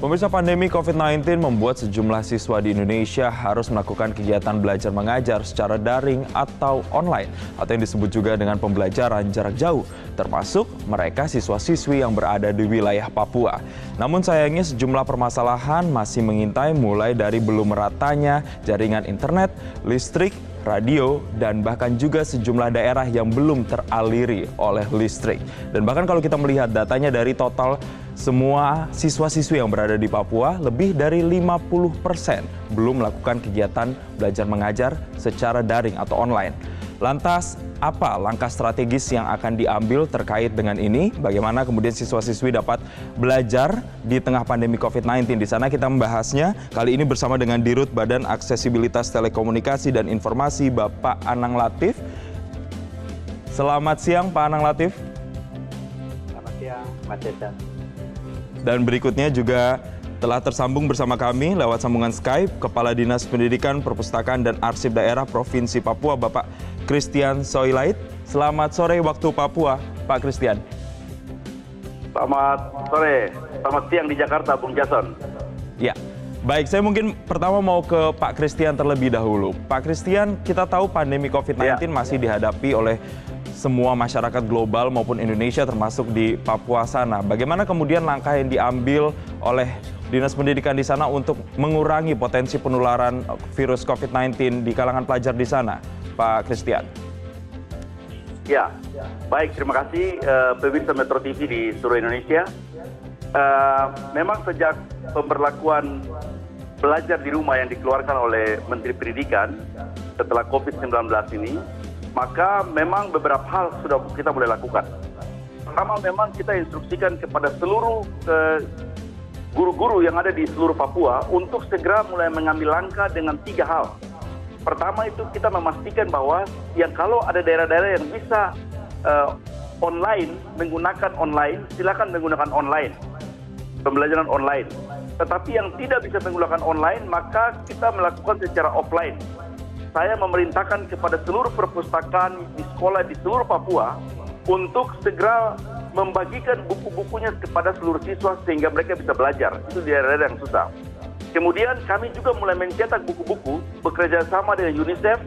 Pemirsa pandemi COVID-19 membuat sejumlah siswa di Indonesia harus melakukan kegiatan belajar mengajar secara daring atau online atau yang disebut juga dengan pembelajaran jarak jauh, termasuk mereka siswa-siswi yang berada di wilayah Papua. Namun sayangnya sejumlah permasalahan masih mengintai mulai dari belum meratanya jaringan internet, listrik, radio, dan bahkan juga sejumlah daerah yang belum teraliri oleh listrik. Dan bahkan kalau kita melihat datanya dari total semua siswa-siswi yang berada di Papua, lebih dari 50 persen belum melakukan kegiatan belajar mengajar secara daring atau online. Lantas, apa langkah strategis yang akan diambil terkait dengan ini? Bagaimana kemudian siswa-siswi dapat belajar di tengah pandemi COVID-19? Di sana kita membahasnya kali ini bersama dengan Dirut Badan Aksesibilitas Telekomunikasi dan Informasi Bapak Anang Latif. Selamat siang Pak Anang Latif. Selamat siang, Mas Desan. Dan berikutnya juga telah tersambung bersama kami lewat sambungan Skype Kepala Dinas Pendidikan, Perpustakaan, dan Arsip Daerah Provinsi Papua, Bapak Christian Soilait. Selamat sore waktu Papua, Pak Christian. Selamat sore, selamat siang di Jakarta, Bung Jason. Ya, baik. Saya mungkin pertama mau ke Pak Christian terlebih dahulu. Pak Christian, kita tahu pandemi COVID-19 ya. masih dihadapi oleh semua masyarakat global maupun Indonesia termasuk di Papua sana. Bagaimana kemudian langkah yang diambil oleh Dinas Pendidikan di sana untuk mengurangi potensi penularan virus COVID-19 di kalangan pelajar di sana, Pak Christian? Ya, baik. Terima kasih uh, pemirsa Metro TV di seluruh Indonesia. Uh, memang sejak pemberlakuan belajar di rumah yang dikeluarkan oleh Menteri Pendidikan setelah COVID-19 ini, maka memang beberapa hal sudah kita boleh lakukan. Pertama memang kita instruksikan kepada seluruh eh, guru-guru yang ada di seluruh Papua untuk segera mulai mengambil langkah dengan tiga hal. Pertama itu kita memastikan bahwa yang kalau ada daerah-daerah yang bisa uh, online menggunakan online, silakan menggunakan online pembelajaran online. Tetapi yang tidak bisa menggunakan online maka kita melakukan secara offline saya memerintahkan kepada seluruh perpustakaan di sekolah di seluruh Papua untuk segera membagikan buku-bukunya kepada seluruh siswa sehingga mereka bisa belajar. Itu di daerah-daerah yang susah. Kemudian kami juga mulai mencetak buku-buku bekerja sama dengan UNICEF,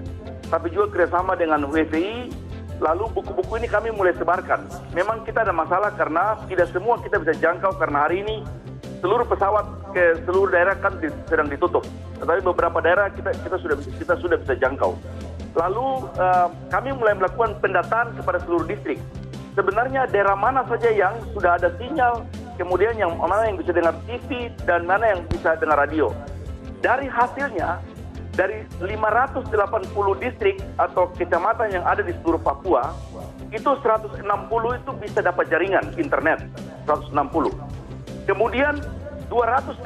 tapi juga kerjasama dengan WFI. Lalu buku-buku ini kami mulai sebarkan. Memang kita ada masalah karena tidak semua kita bisa jangkau karena hari ini seluruh pesawat ke seluruh daerah kan di, sedang ditutup. Tetapi beberapa daerah kita kita sudah kita sudah bisa jangkau. Lalu uh, kami mulai melakukan pendataan kepada seluruh distrik. Sebenarnya daerah mana saja yang sudah ada sinyal, kemudian yang mana yang bisa dengar TV dan mana yang bisa dengar radio. Dari hasilnya, dari 580 distrik atau kecamatan yang ada di seluruh Papua, itu 160 itu bisa dapat jaringan internet, 160. Kemudian 255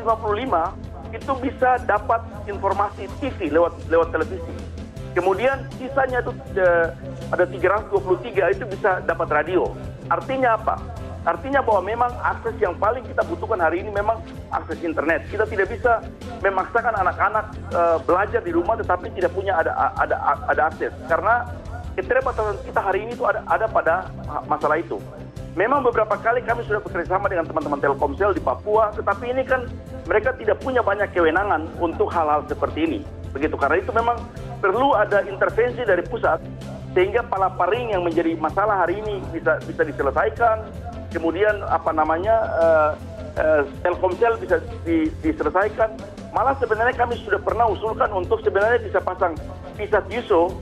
itu bisa dapat informasi TV lewat lewat televisi. Kemudian sisanya itu eh, ada 323 itu bisa dapat radio. Artinya apa? Artinya bahwa memang akses yang paling kita butuhkan hari ini memang akses internet. Kita tidak bisa memaksakan anak-anak uh, belajar di rumah tetapi tidak punya ada ada ada akses karena keterbatasan kita hari ini itu ada ada pada masalah itu. Memang beberapa kali kami sudah bekerja sama dengan teman-teman Telkomsel di Papua, tetapi ini kan mereka tidak punya banyak kewenangan untuk hal-hal seperti ini. Begitu karena itu memang perlu ada intervensi dari pusat sehingga palaparing yang menjadi masalah hari ini bisa bisa diselesaikan. Kemudian apa namanya uh, uh, Telkomsel bisa di, diselesaikan. Malah sebenarnya kami sudah pernah usulkan untuk sebenarnya bisa pasang pisat yuso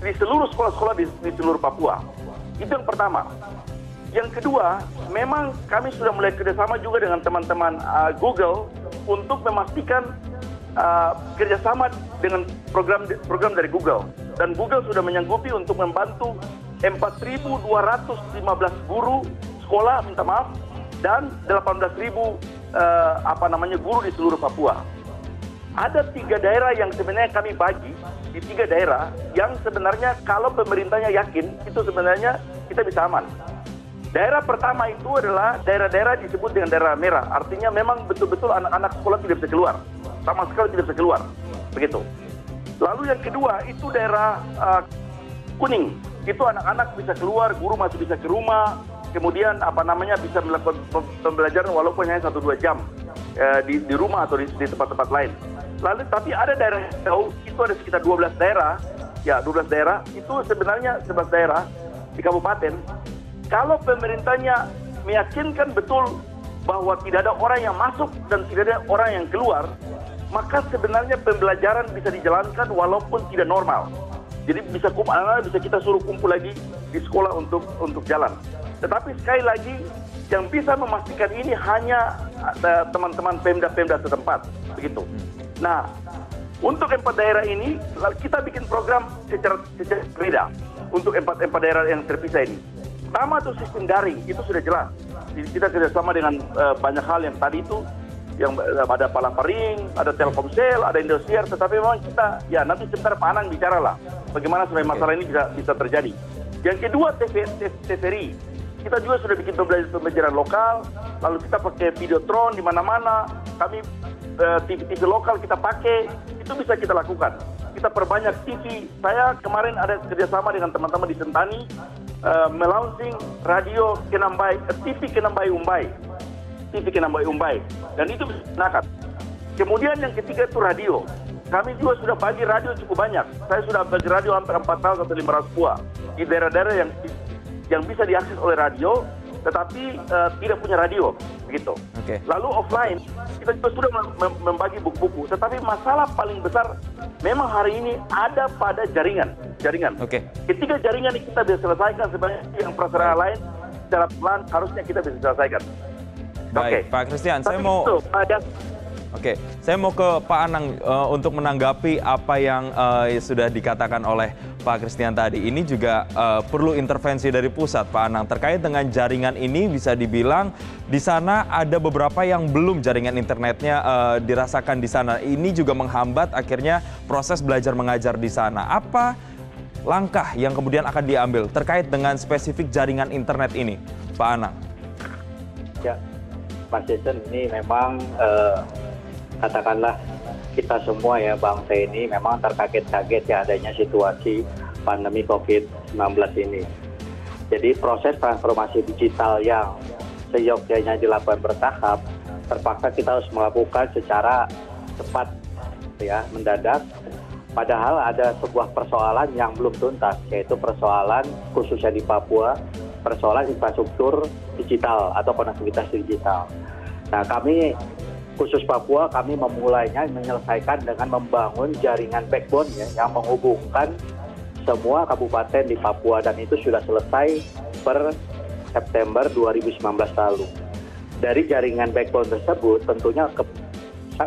di seluruh sekolah-sekolah di, di seluruh Papua. Itu yang pertama. Yang kedua, memang kami sudah mulai kerjasama juga dengan teman-teman uh, Google untuk memastikan uh, kerjasama dengan program program dari Google. Dan Google sudah menyanggupi untuk membantu 4.215 guru sekolah, minta maaf, dan 18.000 uh, apa namanya guru di seluruh Papua. Ada tiga daerah yang sebenarnya kami bagi di tiga daerah yang sebenarnya kalau pemerintahnya yakin itu sebenarnya kita bisa aman. Daerah pertama itu adalah daerah-daerah disebut dengan daerah merah. Artinya memang betul-betul anak-anak sekolah tidak bisa keluar. Sama sekali tidak bisa keluar. Begitu. Lalu yang kedua itu daerah uh, kuning. Itu anak-anak bisa keluar, guru masih bisa ke rumah. Kemudian apa namanya bisa melakukan pembelajaran walaupun hanya satu dua jam. eh, di, di rumah atau di, di tempat-tempat lain. Lalu tapi ada daerah jauh itu ada sekitar 12 daerah, ya 12 daerah itu sebenarnya 11 daerah di kabupaten. Kalau pemerintahnya meyakinkan betul bahwa tidak ada orang yang masuk dan tidak ada orang yang keluar, maka sebenarnya pembelajaran bisa dijalankan walaupun tidak normal. Jadi bisa bisa kita suruh kumpul lagi di sekolah untuk untuk jalan. Tetapi sekali lagi yang bisa memastikan ini hanya teman-teman Pemda-Pemda setempat, begitu. Nah, untuk empat daerah ini kita bikin program secara, secara berbeda untuk empat-empat daerah yang terpisah ini. Pertama itu sistem daring, itu sudah jelas. Kita kerjasama dengan uh, banyak hal yang tadi itu, yang uh, ada Palaparing, ada Telkomsel, ada Indosiar, tetapi memang kita, ya nanti sebentar Pak Anang bicara lah, bagaimana supaya masalah ini bisa bisa terjadi. Yang kedua TVRI, kita juga sudah bikin pembelajaran lokal, lalu kita pakai videotron di mana-mana, kami TV-TV uh, lokal kita pakai, itu bisa kita lakukan. Kita perbanyak TV. Saya kemarin ada kerjasama dengan teman-teman di Sentani, uh, melaunching radio Kenambai, uh, TV Kenambai Umbai. TV Kenambai Umbai. Dan itu digunakan. Kemudian yang ketiga itu radio. Kami juga sudah bagi radio cukup banyak. Saya sudah bagi radio hampir 4 tahun atau 500 buah. Di daerah-daerah yang yang bisa diakses oleh radio, tetapi uh, tidak punya radio, begitu. Okay. Lalu offline, kita juga sudah membagi buku-buku. Tetapi masalah paling besar memang hari ini ada pada jaringan jaringan. Oke. Okay. Ketika jaringan ini kita bisa selesaikan sebenarnya yang prasarana lain secara pelan harusnya kita bisa selesaikan. Baik, okay. Pak Christian, saya mau itu, ada Oke, saya mau ke Pak Anang uh, untuk menanggapi apa yang uh, sudah dikatakan oleh Pak Christian tadi. Ini juga uh, perlu intervensi dari pusat, Pak Anang. Terkait dengan jaringan ini, bisa dibilang di sana ada beberapa yang belum jaringan internetnya uh, dirasakan di sana. Ini juga menghambat akhirnya proses belajar mengajar di sana. Apa langkah yang kemudian akan diambil terkait dengan spesifik jaringan internet ini, Pak Anang? Ya, Mas Jason, ini memang eh, katakanlah kita semua ya bangsa ini memang terkaget-kaget ya adanya situasi pandemi COVID-19 ini. Jadi proses transformasi digital yang seyogyanya dilakukan bertahap, terpaksa kita harus melakukan secara cepat ya mendadak padahal ada sebuah persoalan yang belum tuntas yaitu persoalan khususnya di Papua persoalan infrastruktur digital atau konektivitas digital. Nah kami khusus Papua kami memulainya menyelesaikan dengan membangun jaringan backbone ya yang menghubungkan semua kabupaten di Papua dan itu sudah selesai per September 2019 lalu. Dari jaringan backbone tersebut tentunya ke,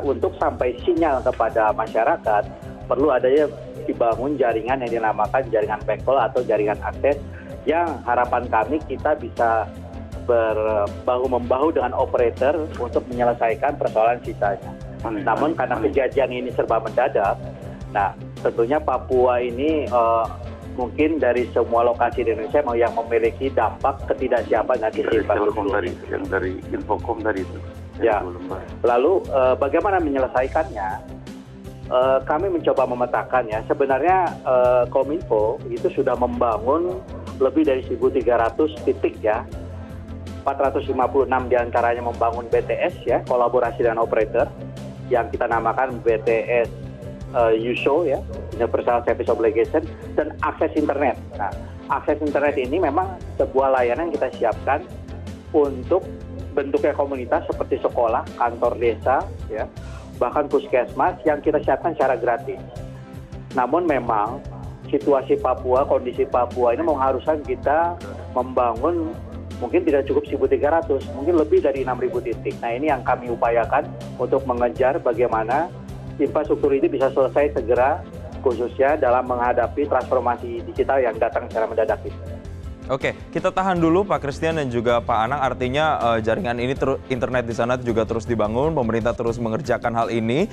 untuk sampai sinyal kepada masyarakat perlu adanya dibangun jaringan yang dinamakan jaringan backhaul atau jaringan akses yang harapan kami kita bisa berbahu membahu dengan operator untuk menyelesaikan persoalan sisanya. Amin. Namun karena kejadian ini serba mendadak, nah tentunya Papua ini uh, mungkin dari semua lokasi di Indonesia mau yang memiliki dampak ketidaksiapan dari sisi infrastruktur. Yang dari Infocom tadi itu. Ya. Lalu uh, bagaimana menyelesaikannya? uh, kami mencoba memetakan ya sebenarnya uh, Kominfo itu sudah membangun lebih dari 1.300 titik ya 456 di antaranya membangun BTS ya kolaborasi dengan operator yang kita namakan BTS uh, USO ya Universal Service Obligation dan akses internet. Nah akses internet ini memang sebuah layanan yang kita siapkan untuk bentuknya komunitas seperti sekolah, kantor desa, ya, bahkan puskesmas yang kita siapkan secara gratis. Namun memang situasi Papua, kondisi Papua ini mengharuskan kita membangun mungkin tidak cukup 1.300, mungkin lebih dari 6.000 titik. Nah ini yang kami upayakan untuk mengejar bagaimana infrastruktur ini bisa selesai segera khususnya dalam menghadapi transformasi digital yang datang secara mendadak ini. Oke, kita tahan dulu Pak Christian dan juga Pak Anang. Artinya uh, jaringan ini internet di sana juga terus dibangun, pemerintah terus mengerjakan hal ini.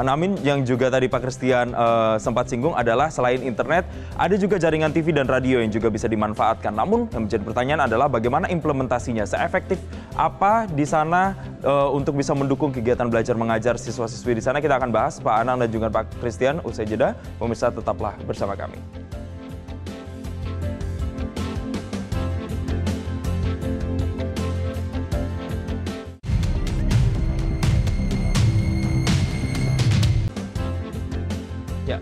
namun yang juga tadi Pak Christian uh, sempat singgung adalah selain internet, ada juga jaringan TV dan radio yang juga bisa dimanfaatkan. Namun yang menjadi pertanyaan adalah bagaimana implementasinya, seefektif apa di sana uh, untuk bisa mendukung kegiatan belajar mengajar siswa-siswi di sana. Kita akan bahas Pak Anang dan juga Pak Christian usai jeda. Pemirsa tetaplah bersama kami.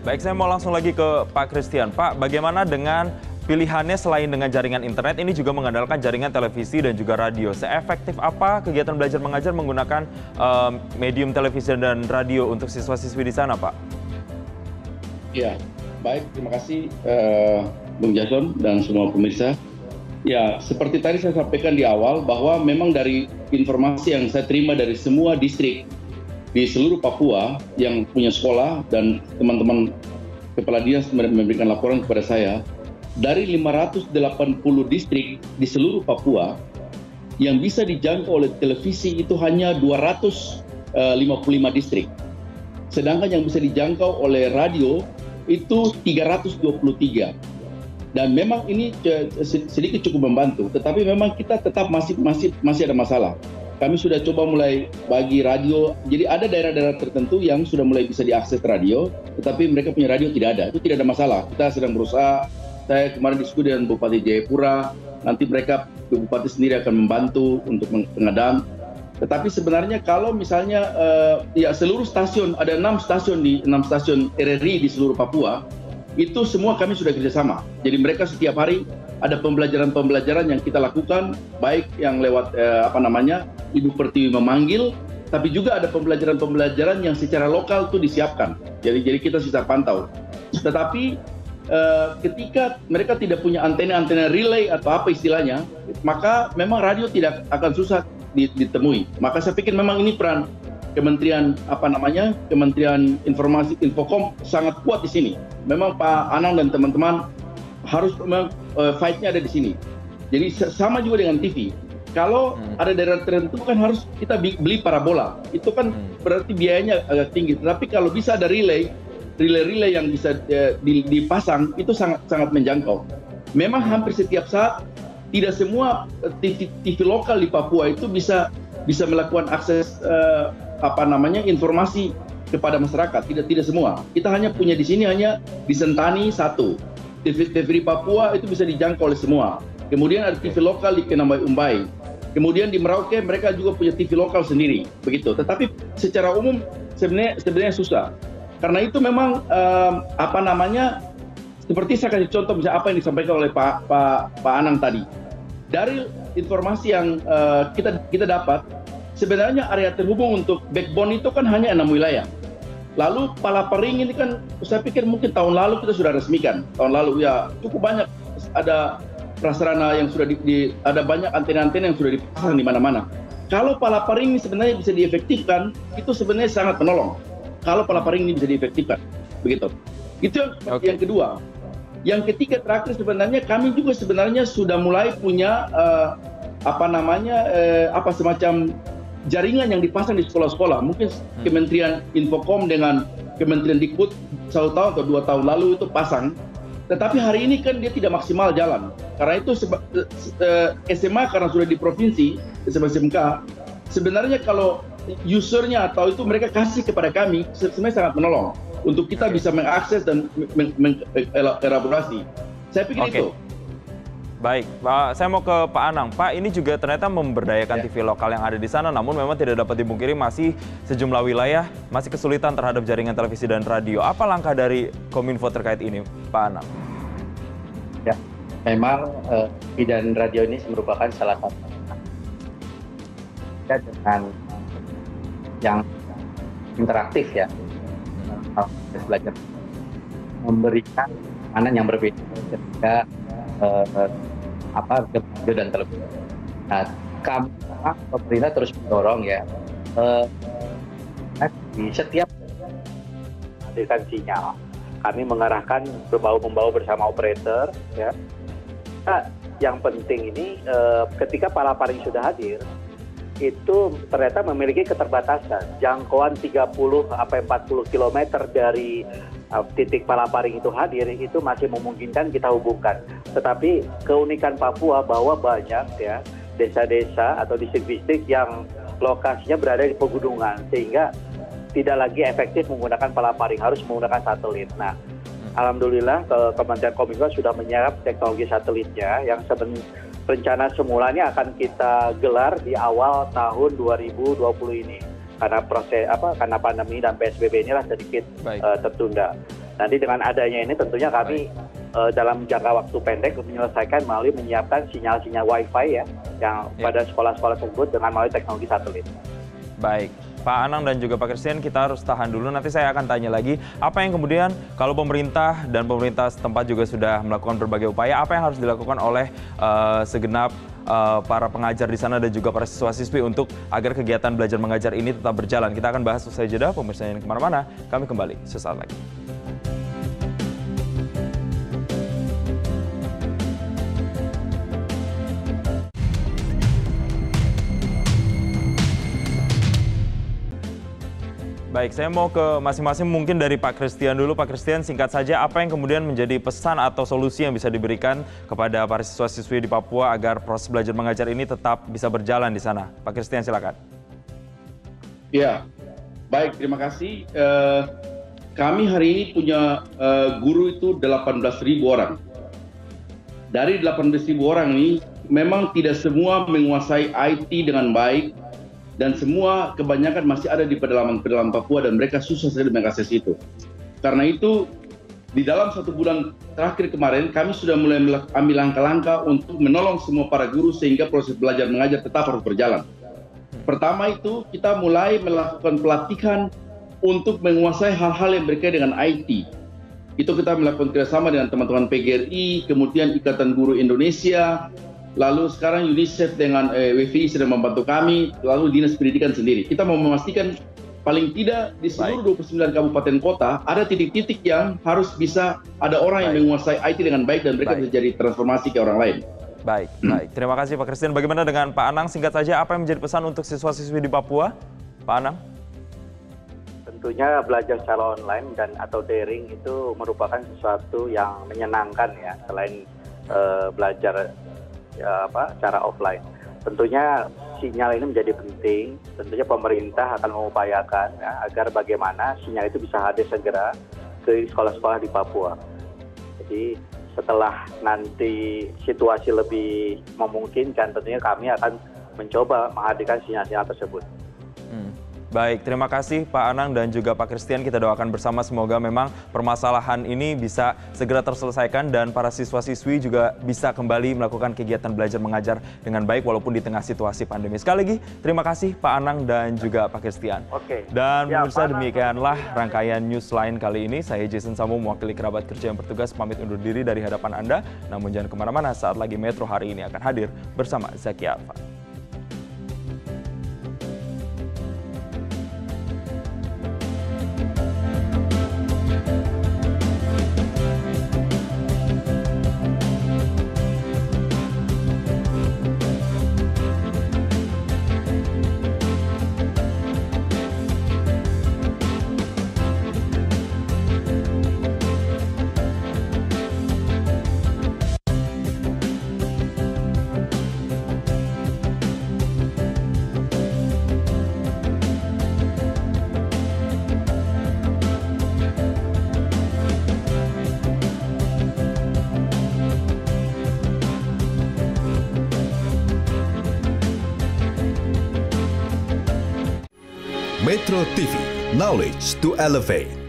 Baik, saya mau langsung lagi ke Pak Christian. Pak, bagaimana dengan pilihannya selain dengan jaringan internet, ini juga mengandalkan jaringan televisi dan juga radio. Seefektif apa kegiatan belajar mengajar menggunakan um, medium televisi dan radio untuk siswa-siswi di sana, Pak? Ya, baik. Terima kasih, uh, Bung Jason dan semua pemirsa. Ya, seperti tadi saya sampaikan di awal bahwa memang dari informasi yang saya terima dari semua distrik di seluruh Papua yang punya sekolah dan teman-teman kepala dinas memberikan laporan kepada saya dari 580 distrik di seluruh Papua yang bisa dijangkau oleh televisi itu hanya 255 eh, distrik. Sedangkan yang bisa dijangkau oleh radio itu 323. Dan memang ini sedikit cukup membantu, tetapi memang kita tetap masih masih masih ada masalah kami sudah coba mulai bagi radio. Jadi ada daerah-daerah tertentu yang sudah mulai bisa diakses radio, tetapi mereka punya radio tidak ada. Itu tidak ada masalah. Kita sedang berusaha. Saya kemarin diskusi dengan Bupati Jayapura. Nanti mereka Bupati sendiri akan membantu untuk pengadaan. Tetapi sebenarnya kalau misalnya uh, ya seluruh stasiun ada enam stasiun di enam stasiun RRI di seluruh Papua itu semua kami sudah kerjasama. Jadi mereka setiap hari ada pembelajaran-pembelajaran yang kita lakukan baik yang lewat eh, apa namanya Ibu Pertiwi memanggil tapi juga ada pembelajaran-pembelajaran yang secara lokal itu disiapkan. Jadi jadi kita bisa pantau. Tetapi eh, ketika mereka tidak punya antena-antena relay atau apa istilahnya, maka memang radio tidak akan susah ditemui. Maka saya pikir memang ini peran Kementerian apa namanya Kementerian Informasi Infokom sangat kuat di sini. Memang Pak Anang dan teman-teman harus memang uh, fight-nya ada di sini. Jadi sama juga dengan TV. Kalau hmm. ada daerah tertentu kan harus kita beli parabola. Itu kan hmm. berarti biayanya agak tinggi. Tapi kalau bisa ada relay, relay-relay yang bisa uh, dipasang itu sangat sangat menjangkau. Memang hmm. hampir setiap saat tidak semua TV, TV lokal di Papua itu bisa bisa melakukan akses uh, apa namanya informasi kepada masyarakat. Tidak tidak semua. Kita hanya punya di sini hanya di Sentani satu TV Papua itu bisa dijangkau oleh semua. Kemudian ada TV lokal di Kenambai Umbai. Kemudian di Merauke mereka juga punya TV lokal sendiri, begitu. Tetapi secara umum sebenarnya sebenarnya susah. Karena itu memang um, apa namanya seperti saya kasih contoh misalnya apa yang disampaikan oleh Pak Pak Pak Anang tadi. Dari informasi yang uh, kita kita dapat sebenarnya area terhubung untuk backbone itu kan hanya enam wilayah. Lalu Palapering ini kan saya pikir mungkin tahun lalu kita sudah resmikan. Tahun lalu ya cukup banyak ada prasarana yang sudah di, di ada banyak antena-antena yang sudah dipasang di mana-mana. Kalau Palapering ini sebenarnya bisa diefektifkan, itu sebenarnya sangat menolong. Kalau Palapering ini bisa diefektifkan, begitu. Itu yang, okay. yang kedua. Yang ketiga terakhir sebenarnya kami juga sebenarnya sudah mulai punya uh, apa namanya uh, apa semacam jaringan yang dipasang di sekolah-sekolah. Mungkin hmm. Kementerian Infokom dengan Kementerian Dikbud satu tahun atau dua tahun lalu itu pasang. Tetapi hari ini kan dia tidak maksimal jalan. Karena itu SMA eh, karena sudah di provinsi, SMA SMK, sebenarnya kalau usernya atau itu mereka kasih kepada kami, sebenarnya sangat menolong untuk kita bisa mengakses dan mengelaborasi. Saya pikir okay. itu. Baik, Pak, saya mau ke Pak Anang. Pak, ini juga ternyata memberdayakan ya. TV lokal yang ada di sana, namun memang tidak dapat dipungkiri masih sejumlah wilayah masih kesulitan terhadap jaringan televisi dan radio. Apa langkah dari Kominfo terkait ini, Pak Anang? Ya, memang uh, TV dan radio ini merupakan salah satu ya, dengan yang interaktif ya, belajar memberikan mana yang berbeda ketika uh, apa radio dan televisi. Nah, kami pemerintah terus mendorong ya uh, di setiap hadirkan sinyal. Kami mengarahkan berbau membawa bersama operator ya. Nah, yang penting ini uh, ketika para paring sudah hadir itu ternyata memiliki keterbatasan jangkauan 30 sampai 40 km dari titik Palaparing itu hadir itu masih memungkinkan kita hubungkan. Tetapi keunikan Papua bahwa banyak ya desa-desa atau distrik-distrik yang lokasinya berada di pegunungan sehingga tidak lagi efektif menggunakan Palaparing harus menggunakan satelit. Nah, alhamdulillah Kementerian Kominfo sudah menyerap teknologi satelitnya yang sebenarnya rencana semulanya akan kita gelar di awal tahun 2020 ini karena proses apa karena pandemi dan PSBB inilah sedikit uh, tertunda. Nanti dengan adanya ini tentunya kami uh, dalam jangka waktu pendek menyelesaikan melalui menyiapkan sinyal-sinyal Wi-Fi ya yang ya. pada sekolah-sekolah tersebut dengan melalui teknologi satelit. Baik. Pak Anang dan juga Pak Christian kita harus tahan dulu. Nanti saya akan tanya lagi apa yang kemudian kalau pemerintah dan pemerintah setempat juga sudah melakukan berbagai upaya, apa yang harus dilakukan oleh uh, segenap uh, para pengajar di sana dan juga para siswa-siswi untuk agar kegiatan belajar mengajar ini tetap berjalan. Kita akan bahas usai jeda. Pemirsa yang ke mana-mana, kami kembali sesaat lagi. Baik, saya mau ke masing-masing mungkin dari Pak Christian dulu. Pak Christian, singkat saja apa yang kemudian menjadi pesan atau solusi yang bisa diberikan kepada para siswa-siswi di Papua agar proses belajar mengajar ini tetap bisa berjalan di sana? Pak Christian, silakan. Ya, baik, terima kasih. Uh, kami hari ini punya uh, guru itu 18.000 orang. Dari 18.000 orang ini, memang tidak semua menguasai IT dengan baik, dan semua kebanyakan masih ada di pedalaman-pedalaman Papua dan mereka susah sekali mengakses itu. Karena itu di dalam satu bulan terakhir kemarin kami sudah mulai ambil langkah-langkah untuk menolong semua para guru sehingga proses belajar mengajar tetap harus berjalan. Pertama itu kita mulai melakukan pelatihan untuk menguasai hal-hal yang berkaitan dengan IT. Itu kita melakukan kerjasama dengan teman-teman PGRI, kemudian Ikatan Guru Indonesia, lalu sekarang UNICEF dengan eh, WFI sedang membantu kami, lalu Dinas Pendidikan sendiri. Kita mau memastikan paling tidak di seluruh 29 kabupaten kota ada titik-titik yang harus bisa ada orang baik. yang menguasai IT dengan baik dan mereka baik. bisa jadi transformasi ke orang lain. Baik, baik. Terima kasih Pak Christian. Bagaimana dengan Pak Anang? Singkat saja, apa yang menjadi pesan untuk siswa-siswi di Papua? Pak Anang? Tentunya belajar secara online dan atau daring itu merupakan sesuatu yang menyenangkan ya, selain uh, belajar apa cara offline. Tentunya sinyal ini menjadi penting. Tentunya pemerintah akan mengupayakan ya, agar bagaimana sinyal itu bisa hadir segera ke sekolah-sekolah di Papua. Jadi setelah nanti situasi lebih memungkinkan, tentunya kami akan mencoba menghadirkan sinyal-sinyal tersebut. Baik, terima kasih Pak Anang dan juga Pak Christian. Kita doakan bersama semoga memang permasalahan ini bisa segera terselesaikan dan para siswa-siswi juga bisa kembali melakukan kegiatan belajar mengajar dengan baik walaupun di tengah situasi pandemi. Sekali lagi, terima kasih Pak Anang dan juga Pak Christian. Oke. Dan ya, pemirsa demikianlah rangkaian news lain kali ini. Saya Jason Samu mewakili kerabat kerja yang bertugas pamit undur diri dari hadapan Anda. Namun jangan ke mana-mana saat lagi Metro hari ini akan hadir bersama Zaki Alfa. Metro TV, knowledge to elevate.